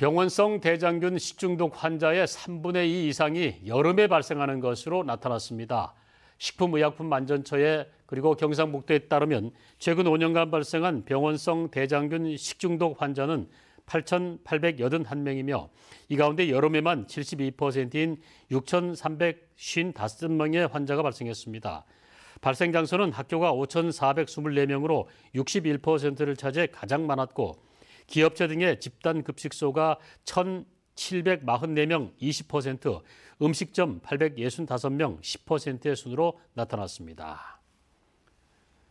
병원성 대장균 식중독 환자의 3분의 2 이상이 여름에 발생하는 것으로 나타났습니다. 식품의약품안전처에 그리고 경상북도에 따르면 최근 5년간 발생한 병원성 대장균 식중독 환자는 8,881명이며 이 가운데 여름에만 72%인 6,355명의 환자가 발생했습니다. 발생 장소는 학교가 5,424명으로 61%를 차지해 가장 많았고 기업체 등의 집단 급식소가 1,744명 20%, 음식점 865명 10%의 순으로 나타났습니다.